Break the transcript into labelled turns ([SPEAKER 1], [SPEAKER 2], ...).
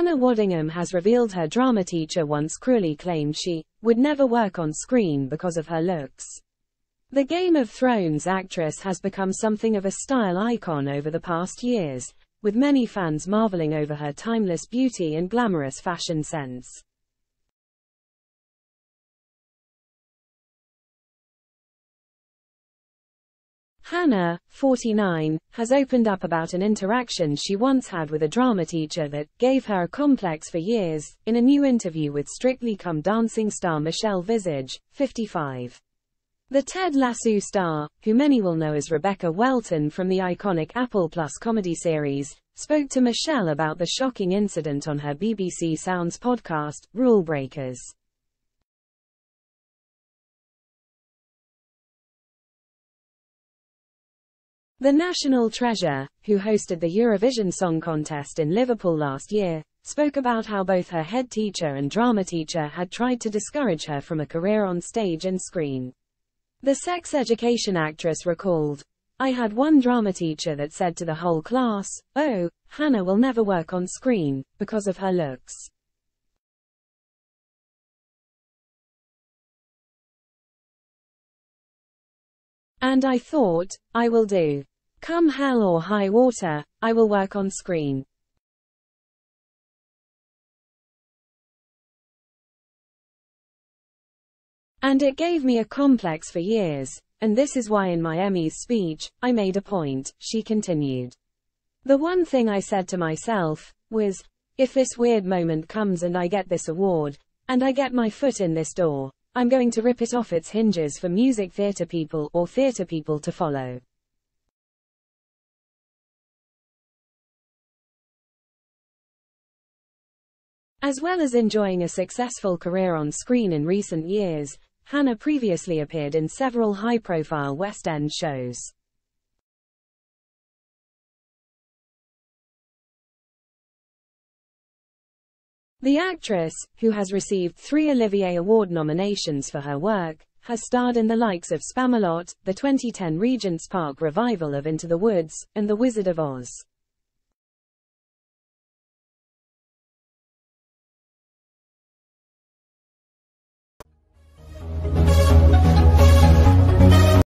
[SPEAKER 1] Hannah Waddingham has revealed her drama teacher once cruelly claimed she would never work on screen because of her looks. The Game of Thrones actress has become something of a style icon over the past years, with many fans marveling over her timeless beauty and glamorous fashion sense. Hannah, 49, has opened up about an interaction she once had with a drama teacher that gave her a complex for years, in a new interview with Strictly Come Dancing star Michelle Visage, 55. The Ted Lasso star, who many will know as Rebecca Welton from the iconic Apple Plus comedy series, spoke to Michelle about the shocking incident on her BBC Sounds podcast, Rule Breakers. The National Treasure, who hosted the Eurovision Song Contest in Liverpool last year, spoke about how both her head teacher and drama teacher had tried to discourage her from a career on stage and screen. The sex education actress recalled, I had one drama teacher that said to the whole class, oh, Hannah will never work on screen, because of her looks. And I thought, I will do. Come hell or high water, I will work on screen. And it gave me a complex for years, and this is why in my Emmys speech, I made a point, she continued. The one thing I said to myself, was, if this weird moment comes and I get this award, and I get my foot in this door, I'm going to rip it off its hinges for music theatre people or theatre people to follow. As well as enjoying a successful career on screen in recent years, Hannah previously appeared in several high-profile West End shows. The actress, who has received three Olivier Award nominations for her work, has starred in the likes of Spamalot, the 2010 Regent's Park revival of Into the Woods, and The Wizard of Oz.